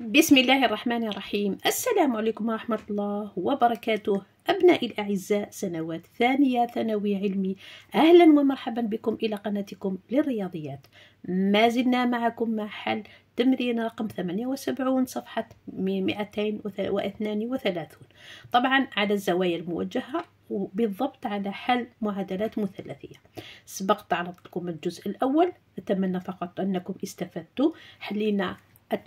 بسم الله الرحمن الرحيم. السلام عليكم ورحمة الله وبركاته. أبنائي الأعزاء سنوات ثانية ثانوي علمي أهلا ومرحبا بكم إلى قناتكم للرياضيات. ما زلنا معكم مع حل تمرين رقم 78 صفحة 232 طبعا على الزوايا الموجهة وبالضبط على حل معادلات مثلثية. سبقت عرضت لكم الجزء الأول. أتمنى فقط أنكم استفدتوا. حلينا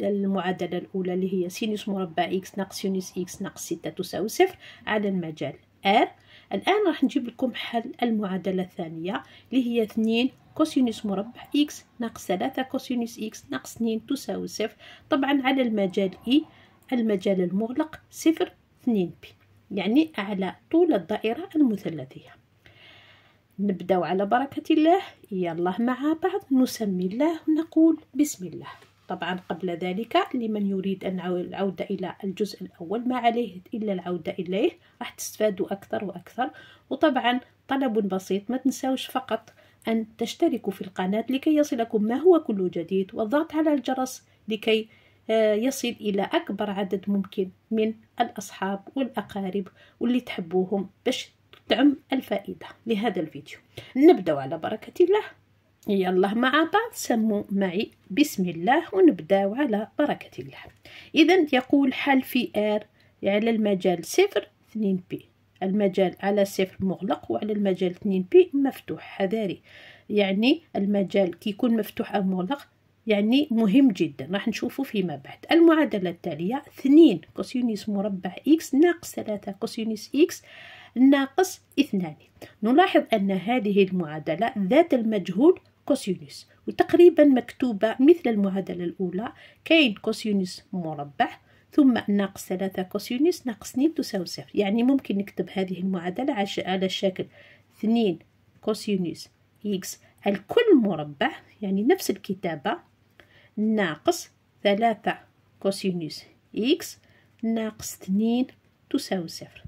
المعادلة الأولى اللي هي sinus مربع X ناقص sinus X ناقص ستة تساوي صفر على المجال R. الآن راح نجيب لكم حل المعادلة الثانية اللي هي اثنين cosinus مربع X ناقص ثلاثة cosinus X ناقص اثنين تساوي صفر. طبعا على المجال إي المجال المغلق صفر اثنين pi يعني على طول الدائرة المثلثية نبدأ على بركة الله. يلا مع بعض نسمي الله ونقول بسم الله. طبعا قبل ذلك لمن يريد أن العودة إلى الجزء الأول. ما عليه إلا العودة إليه. راح تستفادوا أكثر وأكثر. وطبعا طلب بسيط. ما تنسوش فقط أن تشتركوا في القناة لكي يصلكم ما هو كل جديد. والضغط على الجرس لكي آه، يصل إلى أكبر عدد ممكن من الأصحاب والأقارب واللي تحبوهم باش تدعم الفائدة لهذا الفيديو. نبدأ على بركة الله. يلا مع بعض سموا معي بسم الله ونبداو على بركة الله. إذا يقول حل في R على المجال صفر اثنين pi المجال على صفر مغلق وعلى المجال اثنين pi مفتوح. حذاري يعني المجال كي يكون مفتوح أو مغلق يعني مهم جدا. راح نشوفه فيما بعد. المعادلة التالية اثنين cosinus مربع X ناقص ثلاثة cosinus X ناقص اثنان. نلاحظ أن هذه المعادلة ذات المجهول cosinus وتقريبا مكتوبة مثل المعادلة الأولى كاين cosinus مربع ثم ناقص ثلاثة cosinus ناقص اثنين تساوي صفر. يعني ممكن نكتب هذه المعادلة على الشكل اثنين cosinus X. الكل مربع يعني نفس الكتابة ناقص ثلاثة cosinus X ناقص اثنين تساوي صفر.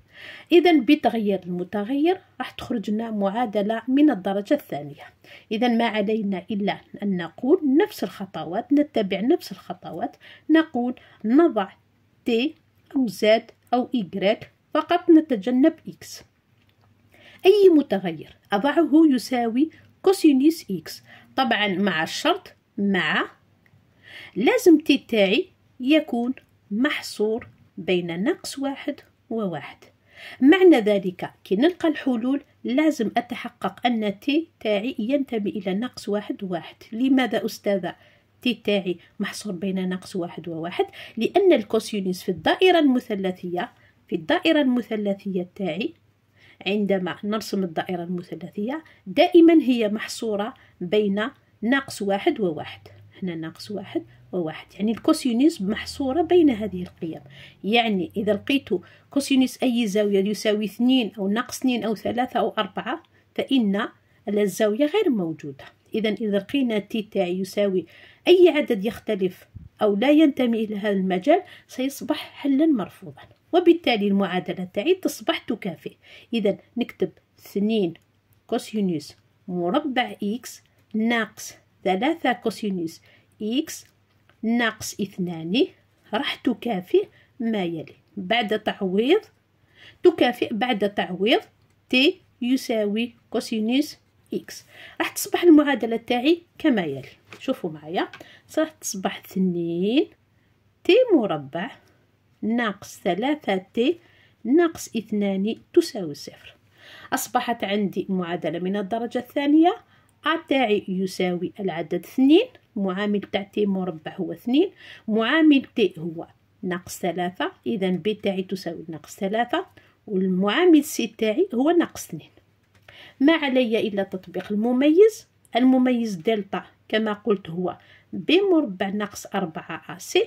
إذا بتغيير المتغير راح تخرج لنا معادلة من الدرجة الثانية. إذا ما علينا إلا أن نقول نفس الخطوات نتبع نفس الخطوات نقول نضع T أو Z أو Y فقط نتجنب X أي متغير أضعه يساوي cosinus X طبعا مع الشرط مع لازم T تاعي يكون محصور بين ناقص واحد وواحد. معنى ذلك كي نلقى الحلول لازم أتحقق أن T تاعي ينتمي إلى ناقص واحد وواحد لماذا أستاذة T تاعي محصور بين ناقص واحد وواحد؟ لأن ال cosinus في الدائرة المثلثية في الدائرة المثلثية تاعي عندما نرسم الدائرة المثلثية دائما هي محصورة بين ناقص واحد وواحد. هنا ناقص واحد وواحد. يعني الكوسينوس محصورة بين هذه القيم. يعني إذا لقيت كوسينوس أي زاوية يساوي اثنين أو ناقص اثنين أو ثلاثة أو أربعة فإن الزاوية غير موجودة. إذا إذا لقينا تي تاعي يساوي أي عدد يختلف أو لا ينتمي إلى هذا المجال سيصبح حلا مرفوضا. وبالتالي المعادلة تاعي تصبح تكافئ. إذا نكتب اثنين cosinus مربع X ناقص ثلاثة cosinus X ناقص اثنان راح تكافئ ما يلي. بعد تعويض تكافئ بعد تعويض T يساوي cosinus X. راح تصبح المعادلة تاعي كما يلي. شوفوا معايا. راح تصبح اثنين T مربع ناقص ثلاثة T ناقص اثنان تساوي صفر. أصبحت عندي معادلة من الدرجة الثانية A تاعي يساوي العدد اثنين معامل تاع T مربع هو اثنين معامل T هو ناقص ثلاثة إذا B تاعي تساوي ناقص ثلاثة والمعامل C تاعي هو ناقص اثنين. ما علي إلا تطبيق المميز؟ المميز دلتا كما قلت هو B مربع ناقص أربعة A C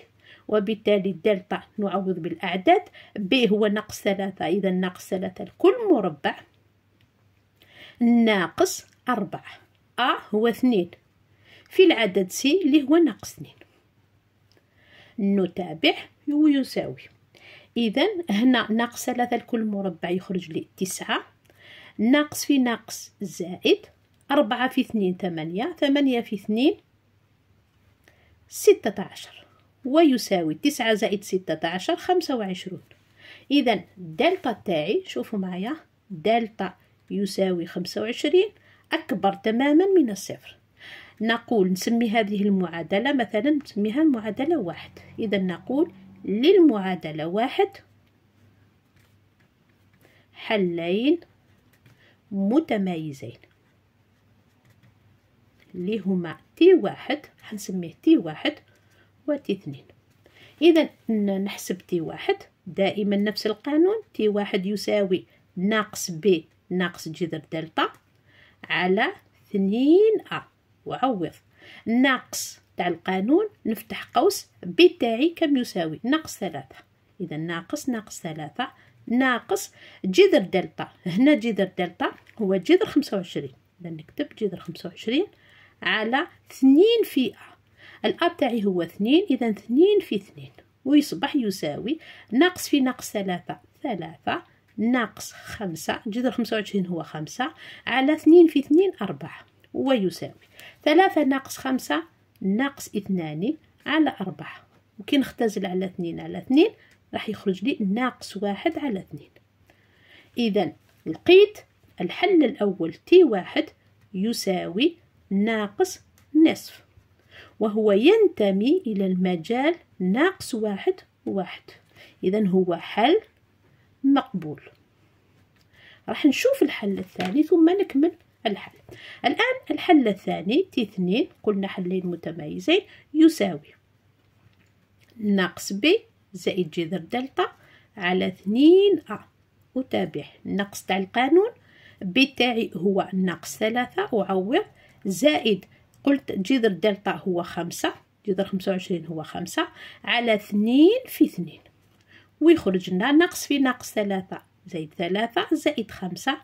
وبالتالي دلتا نعوض بالأعداد B هو ناقص ثلاثة إذا ناقص ثلاثة لكل مربع ناقص أربعة. A هو اثنين. في العدد C اللي هو ناقص اثنين. نتابع ويساوي. إذا هنا ناقص ثلاثة لكل مربع يخرج لي تسعة. ناقص في ناقص زائد أربعة في اثنين ثمانية ثمانية في اثنين ستة عشر. ويساوي تسعة زائد ستة عشر خمسة وعشرون. إذا دلتا تاعي شوفوا معايا دلتا يساوي خمسة وعشرين. أكبر تماما من الصفر. نقول نسمي هذه المعادلة مثلا نسميها المعادلة واحد. إذا نقول للمعادلة واحد حلين متمايزين. اللي هما T واحد حنسميه T واحد و T اثنين. إذا نحسب T واحد دائما نفس القانون. T واحد يساوي ناقص B ناقص جذر دلتا. على اثنين A. وعوض. ناقص تاع القانون نفتح قوس B تاعي كم يساوي؟ ناقص ثلاثة. إذا ناقص ناقص ثلاثة. ناقص جذر دلتا. هنا جذر دلتا هو جذر خمسة وعشرين. إذا نكتب جذر خمسة وعشرين على اثنين في أ. الأ تاعي هو اثنين إذا اثنين في اثنين. ويصبح يساوي ناقص في ناقص ثلاثة. ثلاثة ناقص خمسة جذر خمسة وعشرين هو خمسة على اثنين في اثنين أربعة ويساوي ثلاثة ناقص خمسة ناقص اثنان على أربعة. وكي نختزل على اثنين على اثنين راح يخرج لي ناقص واحد على اثنين. إذا لقيت الحل الأول تي واحد يساوي ناقص نصف وهو ينتمي إلى المجال ناقص واحد واحد. إذا هو حل مقبول. راح نشوف الحل الثاني ثم نكمل الحل. الآن الحل الثاني T اثنين قلنا حلين متميزين يساوي ناقص B زائد جذر دلتا على اثنين A. أتابع الناقص تاع القانون. B تاعي هو ناقص ثلاثة أعوض. زائد قلت جذر دلتا هو خمسة جذر خمسة وعشرين هو خمسة على اثنين في اثنين. ويخرج لنا؟ ناقص في ناقص ثلاثة. زائد ثلاثة زائد خمسة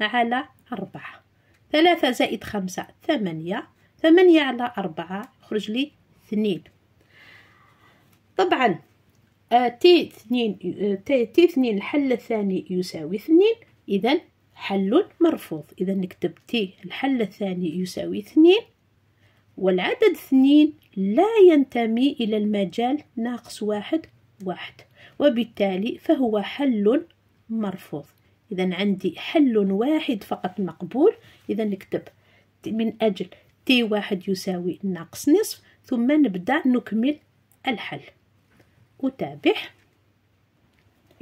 على أربعة. ثلاثة زائد خمسة ثمانية. ثمانية على أربعة يخرج لي اثنين. طبعا آه T اثنين آه T اثنين الحل الثاني يساوي اثنين. إذا حل مرفوض. إذا نكتب T الحل الثاني يساوي اثنين. والعدد اثنين لا ينتمي إلى المجال ناقص واحد واحد. وبالتالي فهو حل مرفوض. إذا عندي حل واحد فقط مقبول. إذا نكتب من أجل تي واحد يساوي ناقص نصف ثم نبدأ نكمل الحل. أتابع.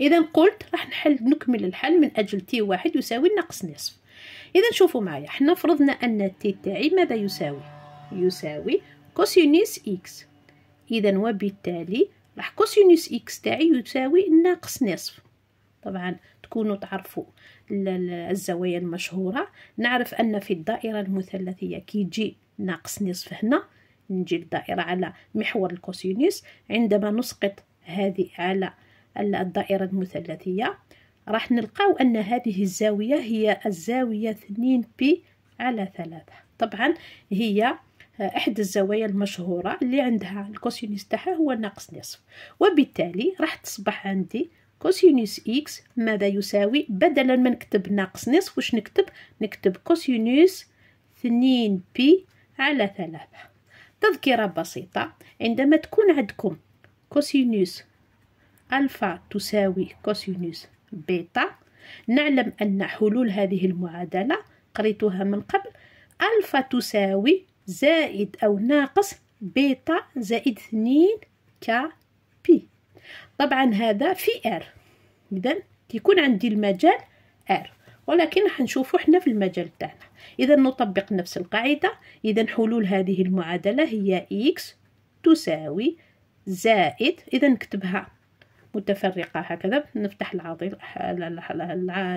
إذا قلت راح نحل نكمل الحل من أجل تي واحد يساوي ناقص نصف. إذا شوفوا معايا حنا فرضنا أن تي تاعي ماذا يساوي؟ يساوي كوسينوس إكس إذا وبالتالي راح كوسينوس إكس تاعي يساوي ناقص نصف. طبعا تكونوا تعرفوا الزوايا المشهورة. نعرف أن في الدائرة المثلثية كي يجي ناقص نصف هنا نجي الدائرة على محور الكوسينوس عندما نسقط هذه على الدائرة المثلثية راح نلقاو أن هذه الزاوية هي الزاوية 2 بي على 3 طبعا هي إحدى الزوايا المشهورة اللي عندها الكوسينوس تاعها هو ناقص نصف. وبالتالي راح تصبح عندي كوسينوس إكس ماذا يساوي بدلا ما نكتب ناقص نصف؟ واش نكتب؟ نكتب كوسينوس 2 بي على 3 تذكرة بسيطة عندما تكون عندكم كوسينوس ألفا تساوي كوسينوس بيتا نعلم أن حلول هذه المعادلة قريتها من قبل ألفا تساوي زائد أو ناقص بيتا زائد اثنين ك بي. طبعا هذا في ار إذا كي يكون عندي المجال ار ولكن حنشوفو حنا في المجال تاعنا. إذا نطبق نفس القاعدة. إذا حلول هذه المعادلة هي إكس تساوي زائد. إذا نكتبها متفرقة هكذا. نفتح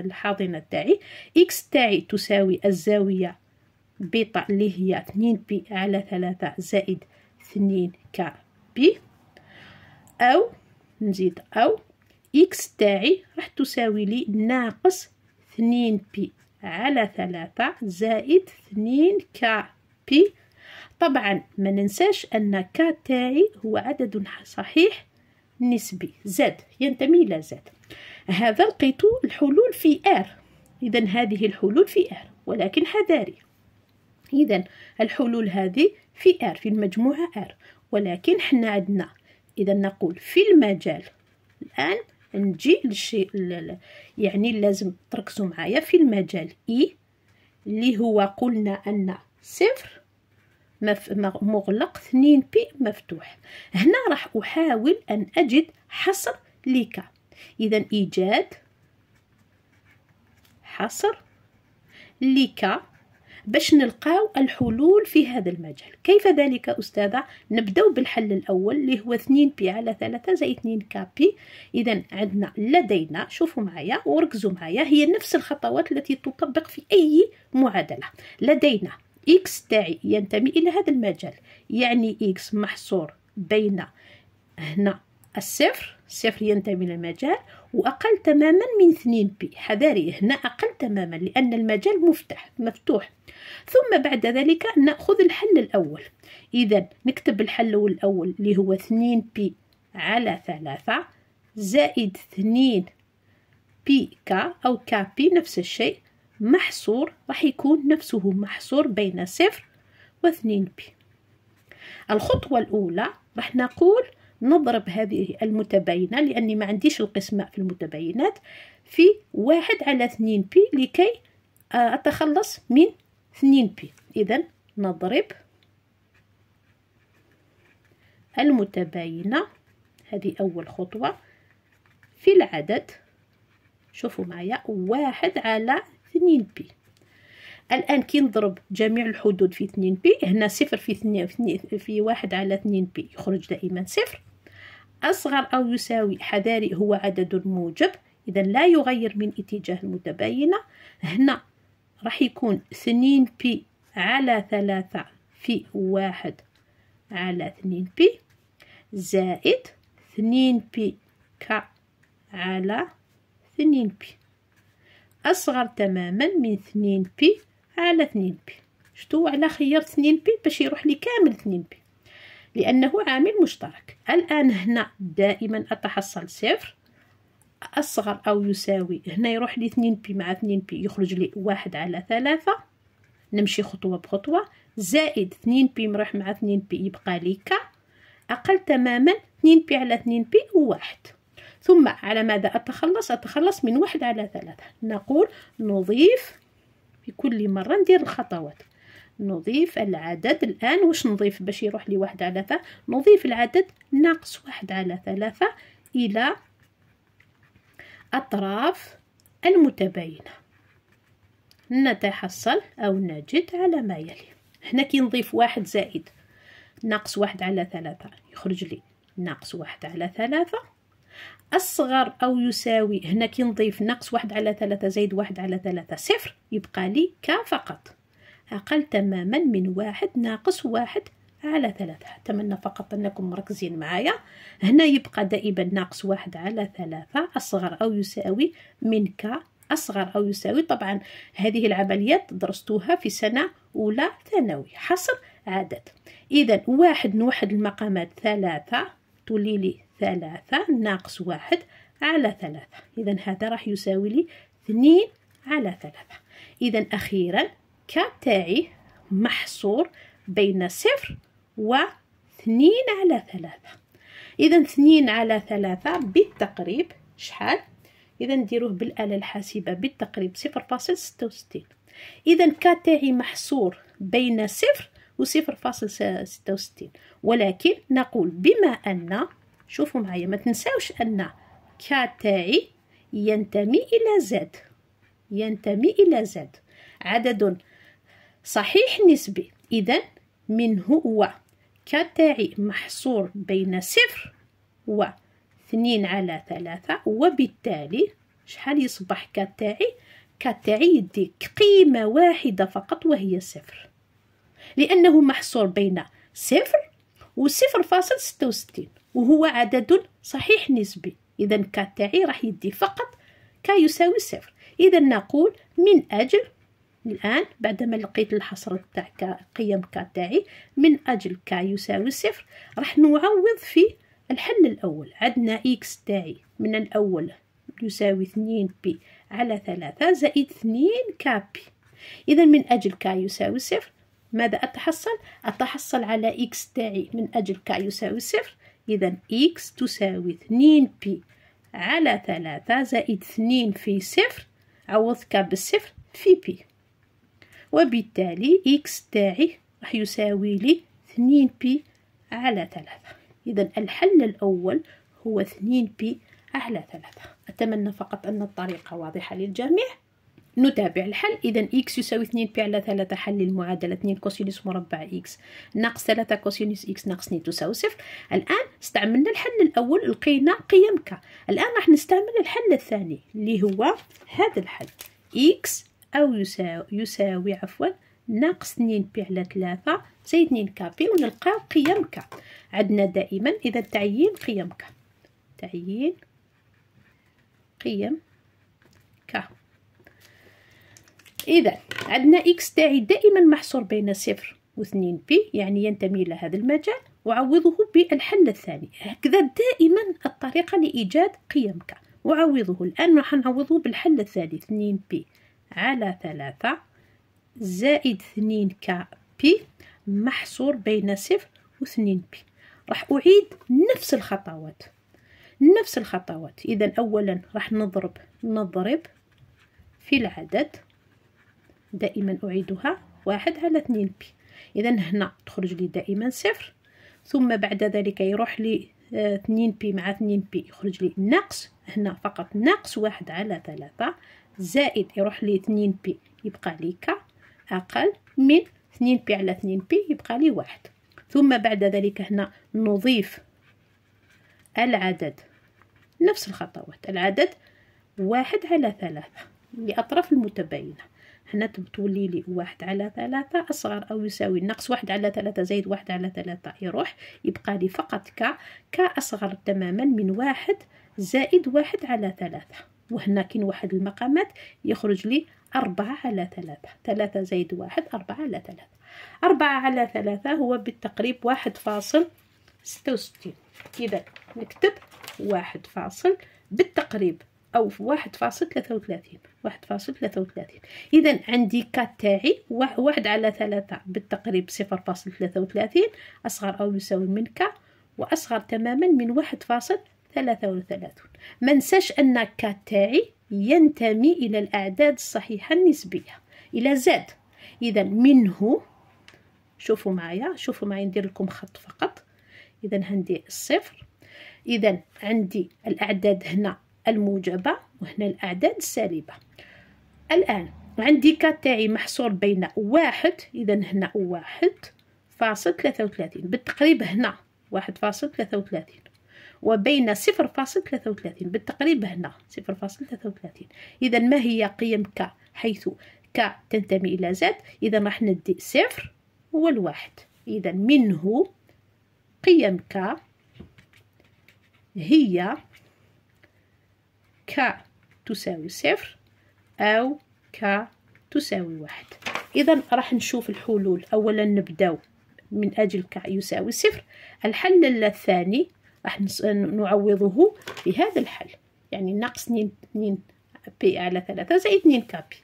الحاضنة تاعي. إكس تاعي تساوي الزاوية بيتا اللي هي اثنين بي على ثلاثة زائد اثنين ك بي. أو نزيد أو إكس تاعي راح تساوي لي ناقص اثنين بي على ثلاثة زائد اثنين ك بي. طبعا ما ننساش أن ك تاعي هو عدد صحيح نسبي زد ينتمي إلى زد. هذا لقيت الحلول في آر. إذا هذه الحلول في آر ولكن حذاري. إذا الحلول هذه في ار في المجموعة ار ولكن حنا عندنا إذا نقول في المجال الآن نجي للشيء يعني لازم تركزوا معايا في المجال إي اللي هو قلنا أن صفر مغلق اثنين بي مفتوح. هنا راح أحاول أن أجد حصر لك إذا إيجاد حصر لك باش نلقاو الحلول في هذا المجال. كيف ذلك أستاذة؟ نبدأ بالحل الأول اللي هو 2 بي على 3 زائد 2 كابي إذا عندنا لدينا شوفوا معايا وركزوا معايا هي نفس الخطوات التي تطبق في أي معادلة. لدينا إكس تاعي ينتمي إلى هذا المجال. يعني إكس محصور بين هنا الصفر صفر ينتمي إلى المجال وأقل تماما من 2 بي حذاري هنا أقل تماما لأن المجال مفتح مفتوح. ثم بعد ذلك نأخذ الحل الأول. إذا نكتب الحل الأول اللي هو 2 بي على ثلاثة زائد 2 بي كا أو كا بي نفس الشيء. محصور راح يكون نفسه محصور بين صفر واثنين بي الخطوة الأولى راح نقول نضرب هذه المتباينة لأني ما عنديش القسمة في المتباينات في واحد على اثنين بي لكي آه، أتخلص من اثنين بي إذا نضرب المتباينة هذه أول خطوة في العدد شوفوا معايا واحد على اثنين بي الآن كي نضرب جميع الحدود في اثنين بي هنا صفر في اثنين في واحد على اثنين بي يخرج دائما صفر. أصغر أو يساوي حذاري هو عدد موجب إذا لا يغير من إتجاه المتباينة. هنا راح يكون اثنين بي على ثلاثة في واحد على اثنين بي زائد اثنين بي ك على اثنين بي أصغر تماما من اثنين بي على اثنين بي شفتو علاه خيرت اثنين بي باش يروح لي كامل اثنين بي لأنه عامل مشترك. الآن هنا دائما أتحصل صفر. أصغر أو يساوي هنا يروح لي اثنين بي مع اثنين بي يخرج لي واحد على ثلاثة. نمشي خطوة بخطوة. زائد اثنين بي يروح مع اثنين بي يبقى لي ك. أقل تماما اثنين بي على اثنين بي هو واحد. ثم على ماذا أتخلص؟ أتخلص من واحد على ثلاثة. نقول نضيف. في كل مرة ندير الخطوات. نضيف العدد الآن. واش نضيف باش يروح لي واحد على ثلاثة؟ نضيف العدد ناقص واحد على ثلاثة إلى أطراف المتباينة. نتحصل أو نجد على ما يلي. هنا كي نضيف واحد زائد ناقص واحد على ثلاثة يخرج لي ناقص واحد على ثلاثة. أصغر أو يساوي هنا كي نضيف ناقص واحد على ثلاثة زائد واحد على ثلاثة صفر يبقى لي ك فقط. أقل تماما من واحد ناقص واحد على ثلاثة. أتمنى فقط أنكم مركزين معايا. هنا يبقى دائما ناقص واحد على ثلاثة أصغر أو يساوي من ك أصغر أو يساوي. طبعا هذه العمليات درستوها في سنة أولى ثانوي. حصر عدد. إذا واحد نوحد المقامات ثلاثة تولي لي ثلاثة ناقص واحد على ثلاثة. إذا هذا راح يساوي لي اثنين على ثلاثة. إذا أخيرا ك تاعي محصور بين صفر واثنين على ثلاثة. إذا اثنين على ثلاثة بالتقريب شحال؟ إذا نديروه بالآلة الحاسبة بالتقريب صفر فاصل ستة وستين. إذا ك تاعي محصور بين صفر وصفر فاصل ستة وستين. ولكن نقول بما أن شوفوا معايا ما تنساوش أن ك تاعي ينتمي إلى زد. ينتمي إلى زد. عدد صحيح نسبي. إذا منه هو ك تاعي محصور بين صفر و اثنين على ثلاثة؟ وبالتالي شحال يصبح ك تاعي ك تاعي يديك قيمة واحدة فقط وهي صفر. لأنه محصور بين صفر وصفر فاصل ستة وستين وهو عدد صحيح نسبي. إذا ك تاعي راح يدي فقط ك يساوي صفر. إذا نقول من أجل الآن بعدما لقيت الحصر تاع قيم ك تاعي من أجل ك يساوي صفر راح نعوض في الحل الأول. عندنا إكس تاعي من الأول يساوي اثنين بي على ثلاثة زائد اثنين كا بي إذا من أجل ك يساوي صفر ماذا أتحصل؟ أتحصل على إكس تاعي من أجل ك يساوي صفر. إذا إكس تساوي اثنين بي على ثلاثة زائد اثنين في صفر. عوض ك بالصفر في بي وبالتالي إكس تاعي راح يساوي لي اثنين بي على ثلاثة. إذا الحل الأول هو اثنين بي على ثلاثة. أتمنى فقط أن الطريقة واضحة للجميع. نتابع الحل. إذا إكس يساوي 2 بي على 3 حل المعادلة 2 كوسينوس مربع إكس ناقص 3 كوسينوس إكس ناقص 2 تساوي صفر. الآن استعملنا الحل الأول لقينا قيم ك الآن راح نستعمل الحل الثاني اللي هو هذا الحل. إكس أو يساوي, يساوي عفوا ناقص 2 بي على 3 زائد 2 ك بي ونلقاو قيم ك. عندنا دائما إذا تعيين قيم ك. تعيين قيم ك. إذا عندنا إكس تاعي دائما محصور بين صفر واثنين بي يعني ينتمي إلى هذا المجال وعوضه بالحل الثاني. هكذا دائما الطريقة لإيجاد قيم ك. وعوضه الآن راح نعوضه بالحل الثاني اثنين بي على ثلاثة زائد اثنين ك بي محصور بين صفر واثنين بي راح أعيد نفس الخطوات. نفس الخطوات. إذا أولا راح نضرب نضرب في العدد. دائما أعيدها. واحد على اثنين بي إذا هنا تخرج لي دائما صفر. ثم بعد ذلك يروح لي آه، اثنين بي مع اثنين بي يخرج لي ناقص. هنا فقط ناقص واحد على ثلاثة. زائد يروح لي اثنين بي يبقى لي ك أقل من اثنين بي على اثنين بي يبقى لي واحد. ثم بعد ذلك هنا نضيف العدد نفس الخطوات العدد واحد على ثلاثة لأطراف المتباينة. هنا تولي لي واحد على ثلاثة أصغر أو يساوي ناقص واحد على ثلاثة زائد واحد على ثلاثة يروح يبقى لي فقط ك ك أصغر تماما من واحد زائد واحد على ثلاثة. وهنا كاين واحد المقامات يخرج لي أربعة على ثلاثة. ثلاثة زائد واحد أربعة على ثلاثة. أربعة على ثلاثة هو بالتقريب واحد فاصل ستة وستين. إذا نكتب واحد فاصل بالتقريب أو واحد فاصل ثلاثة وثلاثين. واحد فاصل ثلاثة وثلاثين. إذا عندي كات تاعي واحد على ثلاثة بالتقريب صفر فاصل ثلاثة وثلاثين. أصغر أو يساوي من ك وأصغر تماما من واحد فاصل ثلاثة وثلاثون. ما نساش أن كات تاعي ينتمي إلى الأعداد الصحيحة النسبية إلى زاد إذا منه شوفوا معايا شوفوا معايا ندير لكم خط فقط. إذا هندي الصفر. إذا عندي الأعداد هنا الموجبة وهنا الأعداد السالبة. الآن عندي كات تاعي محصور بين واحد إذا هنا واحد فاصل ثلاثة وثلاثين. بالتقريب هنا واحد فاصل ثلاثة وثلاثين. وبين صفر فاصل ثلاثة وثلاثين بالتقريب هنا صفر فاصل ثلاثة وثلاثين. إذا ما هي قيم ك حيث ك تنتمي إلى زد إذا راح ندي صفر والواحد إذا منه قيم ك هي ك تساوي صفر أو ك تساوي واحد. إذا راح نشوف الحلول. أولا نبداو من أجل ك يساوي صفر. الحل الثاني راح نعوضه بهذا الحل. يعني ناقص اثنين اثنين بي على ثلاثة زائد اثنين ك بي.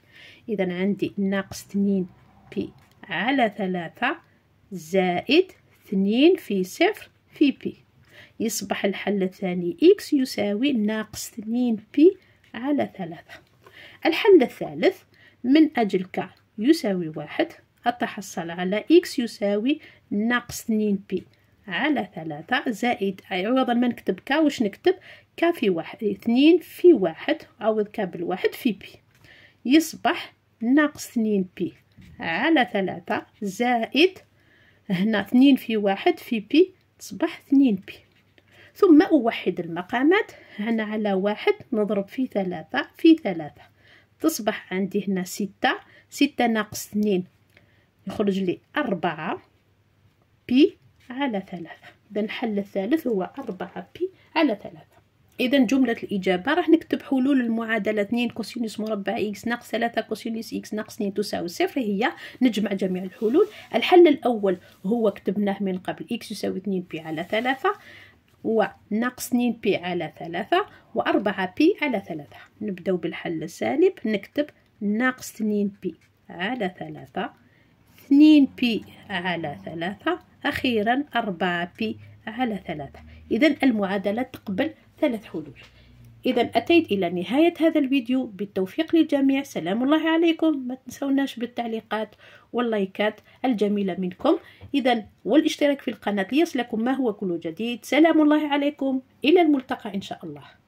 إذا عندي ناقص اثنين بي على ثلاثة زائد اثنين في صفر في بي يصبح الحل الثاني إكس يساوي ناقص اثنين بي على ثلاثة. الحل الثالث من أجل ك يساوي واحد أتحصل على إكس يساوي ناقص اثنين بي على ثلاثة. زائد عوضا ما نكتب ك واش نكتب؟ ك في واحد اثنين في واحد عوض ك بالواحد في بي يصبح ناقص اثنين بي على ثلاثة. زائد هنا اثنين في واحد في بي تصبح اثنين بي ثم أوحد المقامات. هنا على واحد نضرب في ثلاثة في ثلاثة. تصبح عندي هنا ستة. ستة ناقص اثنين يخرج لي أربعة. بي على ثلاثة. إذا الحل الثالث هو أربعة بي على ثلاثة. إذا جملة الإجابة راح نكتب حلول المعادلة 2 كوسينوس مربع إكس ناقص 3 كوسينوس إكس ناقص 2 تساوي صفر. هي نجمع جميع الحلول. الحل الأول هو كتبناه من قبل إكس يساوي 2 بي على 3 وناقص 2 بي على 3 و4 بي على 3 نبداو بالحل السالب. نكتب ناقص 2 بي على 3 2 بي على 3 أخيرا 4 بي على 3 إذا المعادلة تقبل ثلاث حلول. إذا أتيت إلى نهاية هذا الفيديو. بالتوفيق للجميع. سلام الله عليكم. ما تنسوناش بالتعليقات واللايكات الجميلة منكم. إذا والاشتراك في القناة ليصلكم ما هو كل جديد. سلام الله عليكم. إلى الملتقى إن شاء الله.